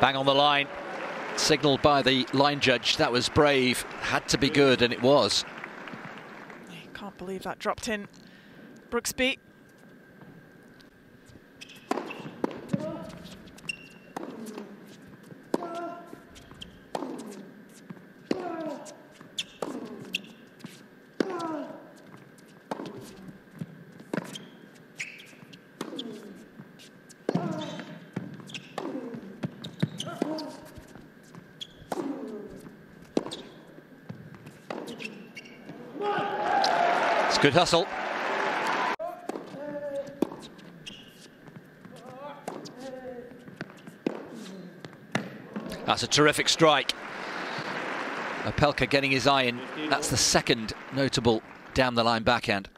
Bang on the line, signalled by the line judge. That was brave, had to be good, and it was. I Can't believe that dropped in. Brooksby Good hustle. That's a terrific strike. Opelka getting his eye in. That's the second notable down the line backhand.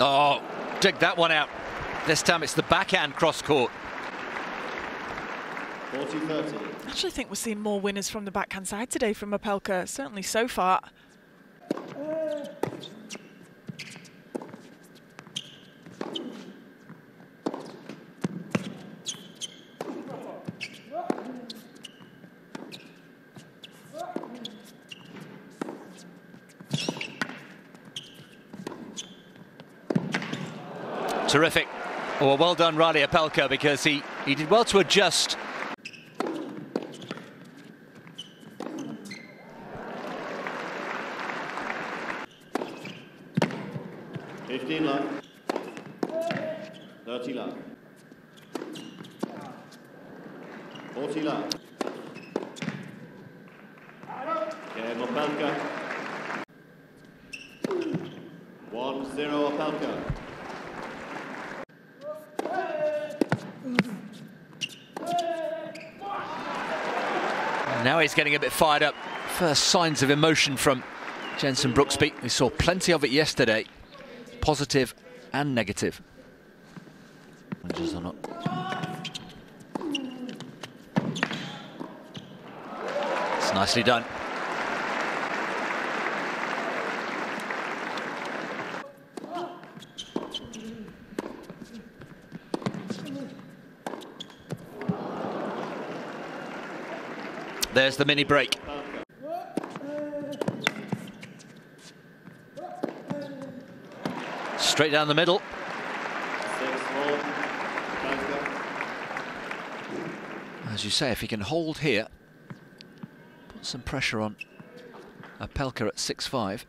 Oh, dig that one out. This time it's the backhand cross court. 40 30. I actually think we're seeing more winners from the backhand side today from Opelka, certainly so far. Terrific. Well, well done, Reilly Opelka, because he, he did well to adjust 15 love. 30 love. 40 love. Okay, Opelka. 1-0 Opelka. Now he's getting a bit fired up. First signs of emotion from Jenson Brooksby. We saw plenty of it yesterday positive and negative. It's nicely done. There's the mini break. Straight down the middle. As you say, if he can hold here, some pressure on Opelka at 6-5.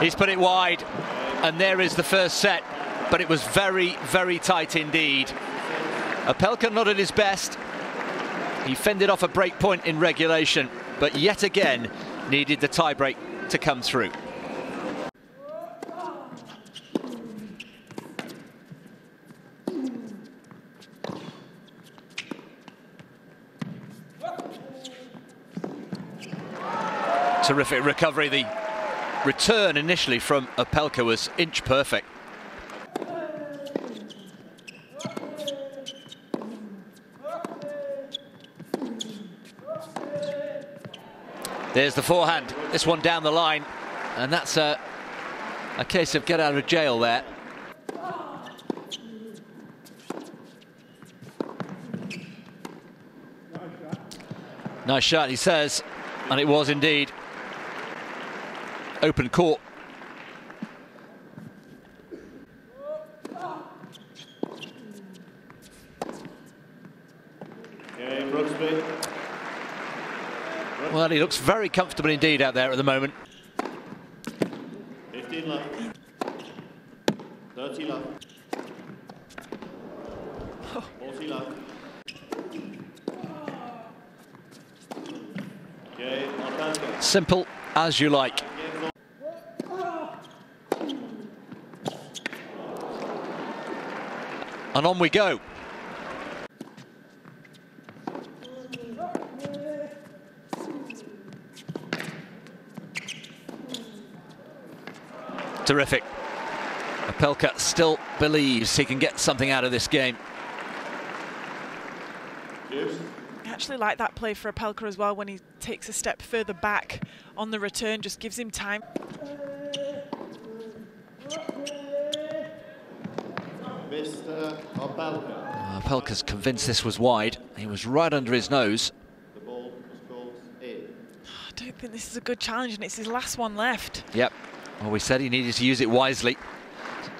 He's put it wide, and there is the first set but it was very, very tight indeed. Opelka not at his best. He fended off a break point in regulation, but yet again needed the tiebreak to come through. Terrific recovery. The return initially from Opelka was inch perfect. There's the forehand. This one down the line. And that's a, a case of get out of jail there. Nice shot, he says. And it was indeed. Open court. Well, he looks very comfortable indeed out there at the moment. 15 left. 30 left. 40 left. Okay, Simple as you like. And on we go. Terrific. Opelka still believes he can get something out of this game. I actually like that play for Opelka as well when he takes a step further back on the return, just gives him time. Ah, Mr. Opelka. Opelka's convinced this was wide. He was right under his nose. The ball was in. I don't think this is a good challenge, and it's his last one left. Yep. Well, we said he needed to use it wisely.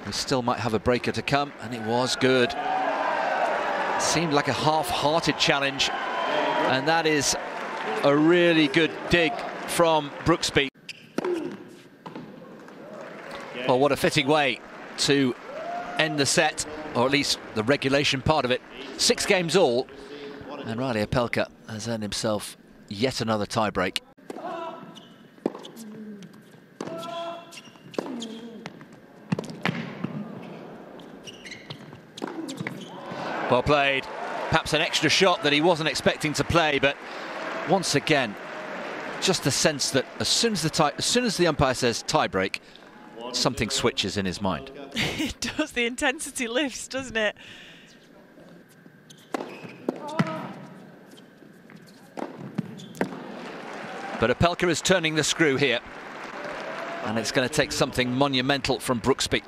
We still might have a breaker to come, and it was good. It Seemed like a half-hearted challenge, and that is a really good dig from Brooksby. Well, what a fitting way to end the set, or at least the regulation part of it. Six games all, and Reilly Opelka has earned himself yet another tiebreak. Well played. Perhaps an extra shot that he wasn't expecting to play, but once again, just the sense that as soon as the tie, as soon as the umpire says tiebreak, something switches in his mind. it does, the intensity lifts, doesn't it? But Opelka is turning the screw here. And it's going to take something monumental from Brooksby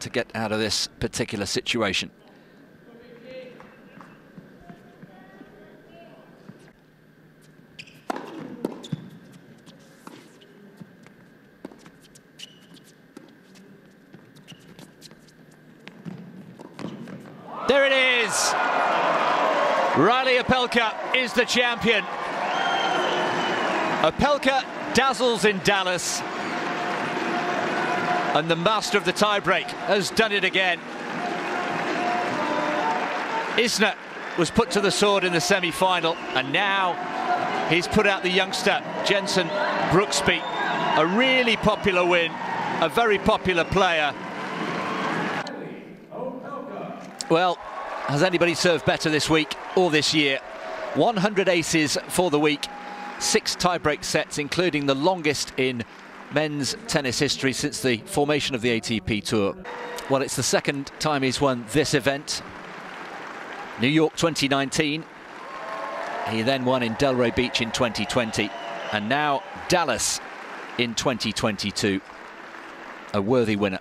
to get out of this particular situation. There it is. Reilly Opelka is the champion. Opelka dazzles in Dallas. And the master of the tiebreak has done it again. Isner was put to the sword in the semi-final, and now he's put out the youngster, Jenson Brooksby. A really popular win, a very popular player. Well, has anybody served better this week or this year? 100 aces for the week, six tiebreak sets, including the longest in men's tennis history since the formation of the ATP Tour. Well, it's the second time he's won this event. New York 2019. He then won in Delray Beach in 2020. And now Dallas in 2022. A worthy winner.